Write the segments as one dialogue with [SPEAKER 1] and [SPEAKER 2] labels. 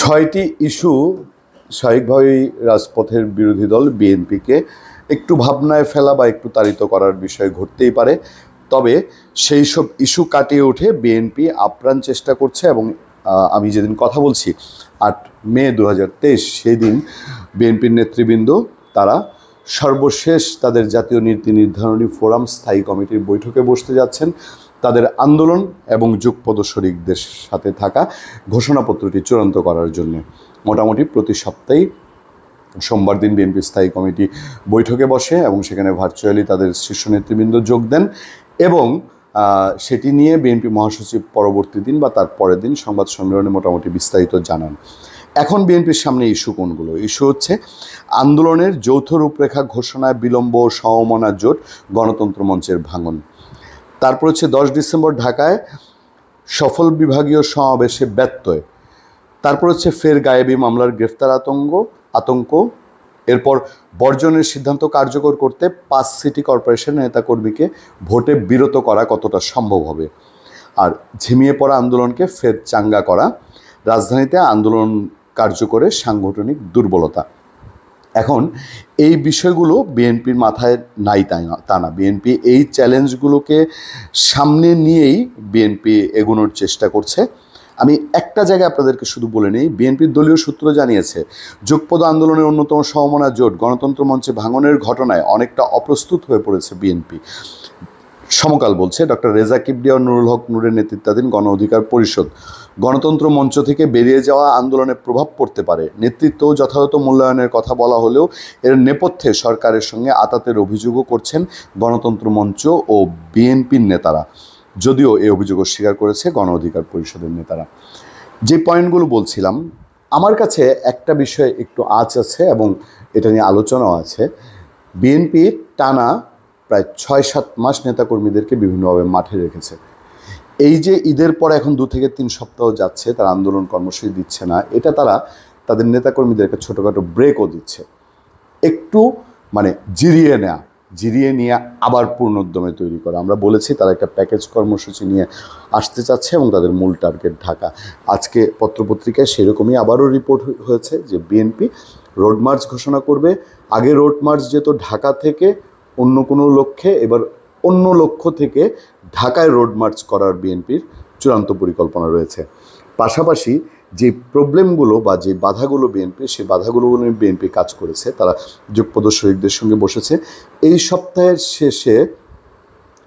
[SPEAKER 1] ছয়টি ইস্যু স্বাভাবিকভাবেই রাজপথের বিরোধী দল, বিএনপিকে একটু ভাবনায় ফেলা বা একটু তাড়িত করার বিষয় ঘটতেই পারে। তবে সেই সব ইস্যু কাটিয়ে উঠে বিএনপি আপ্রাণ চেষ্টা করছে এবং আমি যেদিন কথা বলছি আট মে দু হাজার তেইশ, সেই দিন বিএনপির নেতৃবৃন্দ তারা সর্বশেষ তাদের জাতীয় নীতি নির্ধারণী ফোরাম স্থায়ী কমিটির বৈঠকে বসতে যাচ্ছেন। তাদের আন্দোলন এবং যুগপদ শরিকদের সাথে থাকা ঘোষণাপত্রটি চূড়ান্ত করার জন্য। মোটামুটি প্রতি সপ্তাহেই সোমবার দিন বিএনপি স্থায়ী কমিটি বৈঠকে বসে এবং সেখানে ভার্চুয়ালি তাদের শীর্ষ নেতৃবৃন্দ যোগ দেন এবং সেটি নিয়ে বিএনপি মহাসচিব পরবর্তী দিন বা তার পরের দিন সংবাদ সম্মেলনে মোটামুটি বিস্তারিত জানান। এখন বিএনপির সামনে ইস্যু কোনগুলো? ইস্যু হচ্ছে আন্দোলনের যৌথ রূপরেখা ঘোষণায় বিলম্ব, সমমনা জোট, গণতন্ত্র মঞ্চের ভাঙন। তারপর হচ্ছে দশ ডিসেম্বর ঢাকায় সফল বিভাগীয় সমাবেশে ব্যত্যয়। তারপর হচ্ছে ফের গায়েবী মামলার গ্রেফতার আতঙ্ক আতঙ্ক। এরপর বর্জনের সিদ্ধান্ত কার্যকর করতে পাঁচ সিটি কর্পোরেশন নেতাকর্মীকে ভোটে বিরত করা কতটা সম্ভব হবে? আর ঝিমিয়ে পড়া আন্দোলনকে ফের চাঙ্গা করা, রাজধানীতে আন্দোলন কার্যকরে সাংগঠনিক দুর্বলতা। এখন এই বিষয়গুলো বিএনপির মাথায় নাই তাই না তা না। বিএনপি এই চ্যালেঞ্জগুলোকে সামনে নিয়েই বিএনপি এগোনোর চেষ্টা করছে। আমি একটা জায়গায় আপনাদেরকে শুধু বলে নিই, বিএনপির দলীয় সূত্র জানিয়েছে, যোগপদ আন্দোলনের অন্যতম সমমনা জোট গণতন্ত্র মঞ্চে ভাঙনের ঘটনায় অনেকটা অপ্রস্তুত হয়ে পড়েছে বিএনপি। সমকাল বলছে, ডক্টর রেজা কিবরিয়া ও নুরুল হক নূরের নেতৃত্বাধীন গণ অধিকার পরিষদ। গণতন্ত্র মঞ্চ থেকে বেরিয়ে যাওয়া আন্দোলনে প্রভাব পড়তে পারে। নেতৃত্ব যথাযথ মূল্যায়নের কথা বলা হলেও এর নেপথ্যে সরকারের সঙ্গে আতাতের অভিযোগও করছেন গণতন্ত্র মঞ্চ ও বিএনপির নেতারা। যদিও এই অভিযোগ অস্বীকার করেছে গণ অধিকার পরিষদের নেতারা। যে পয়েন্টগুলো বলছিলাম, আমার কাছে একটা বিষয়ে একটু আঁচ আছে এবং এটা নিয়ে আলোচনাও আছে। বিএনপি টানা প্রায় ছয় সাত মাস নেতাকর্মীদেরকে বিভিন্নভাবে মাঠে রেখেছে। এই যে ঈদের পর এখন দু থেকে তিন সপ্তাহ যাচ্ছে, তারা আন্দোলন কর্মসূচি দিচ্ছে না, এটা তারা তাদের নেতাকর্মীদেরকে ছোটোখাটো ব্রেকও দিচ্ছে। একটু মানে জিরিয়ে নেওয়া জিরিয়ে নিয়ে আবার পূর্ণোদ্যমে তৈরি করা। আমরা বলেছি তারা একটা প্যাকেজ কর্মসূচি নিয়ে আসতে চাচ্ছে এবং তাদের মূল টার্গেট ঢাকা। আজকে পত্রপত্রিকায় সেরকমই আবারও রিপোর্ট হয়েছে যে বিএনপি রোড মার্চ ঘোষণা করবে। আগে রোড মার্চ যেত ঢাকা থেকে অন্য কোনো লক্ষ্যে, এবার অন্য লক্ষ্য থেকে ঢাকায় রোড মার্চ করার বিএনপির চূড়ান্ত পরিকল্পনা রয়েছে। পাশাপাশি যে প্রবলেমগুলো বা যে বাধাগুলো বিএনপি সেই বাধাগুলো নিয়ে বিএনপি কাজ করেছে, তারা যোগপদ শরিকদের সঙ্গে বসেছে। এই সপ্তাহের শেষে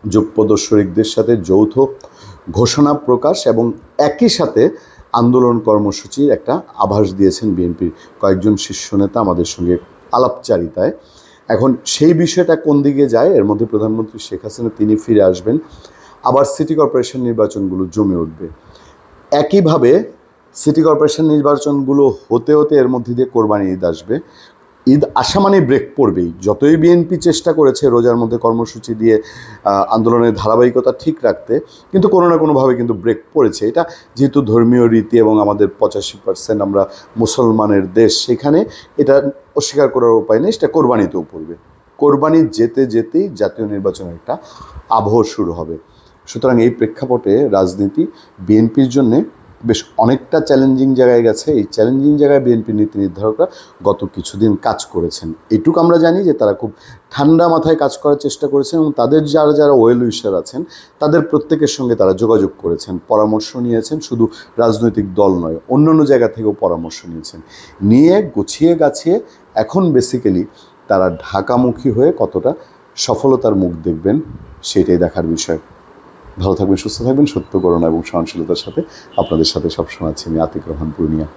[SPEAKER 1] যোগপদ শরিকদের সাথে যৌথ ঘোষণা প্রকাশ এবং একই সাথে আন্দোলন কর্মসূচির একটা আভাস দিয়েছেন বিএনপির কয়েকজন শীর্ষ নেতা আমাদের সঙ্গে আলাপচারিতায়। এখন সেই বিষয়টা কোন দিকে যায়, এর মধ্যে প্রধানমন্ত্রী শেখ হাসিনা তিনি ফিরে আসবেন, আবার সিটি কর্পোরেশন নির্বাচনগুলো জমে উঠবে। একইভাবে সিটি কর্পোরেশন নির্বাচনগুলো হতে হতে এর মধ্যে দিয়ে কোরবানি ঈদ আসবে। ঈদ আসা মানে ব্রেক পড়বেই। যতই বিএনপি চেষ্টা করেছে রোজার মধ্যে কর্মসূচি দিয়ে আন্দোলনের ধারাবাহিকতা ঠিক রাখতে, কিন্তু কোনো না কোনোভাবে কিন্তু ব্রেক পড়েছে। এটা যেহেতু ধর্মীয় রীতি এবং আমাদের পঁচাশি পার্সেন্ট আমরা মুসলমানের দেশ, সেখানে এটা অস্বীকার করার উপায় নেই। সেটা কোরবানিতেও পড়বে। কোরবানি যেতে যেতেই জাতীয় নির্বাচনের একটা আবহ শুরু হবে। সুতরাং এই প্রেক্ষাপটে রাজনীতি বিএনপির জন্যে বেশ অনেকটা চ্যালেঞ্জিং জায়গায় গেছে। এই চ্যালেঞ্জিং জায়গায় বিএনপি নীতি নির্ধারকরা গত কিছুদিন কাজ করেছেন। এটুকু আমরা জানি যে তারা খুব ঠান্ডা মাথায় কাজ করার চেষ্টা করেছেন এবং তাদের যারা যারা ওয়েল উইশার আছেন, তাদের প্রত্যেকের সঙ্গে তারা যোগাযোগ করেছেন, পরামর্শ নিয়েছেন। শুধু রাজনৈতিক দল নয় অন্যান্য জায়গা থেকেও পরামর্শ নিয়েছেন। নিয়ে গুছিয়ে গাছিয়ে এখন বেসিক্যালি তারা ঢাকামুখী হয়ে কতটা সফলতার মুখ দেখবেন, সেটাই দেখার বিষয়। ভালো থাকবেন, সুস্থ থাকবেন। সত্য করোনা এবং সহনশীলতার সাথে আপনাদের সাথে সবসময় আছি আমি আতিক রহমান পূর্ণিয়া।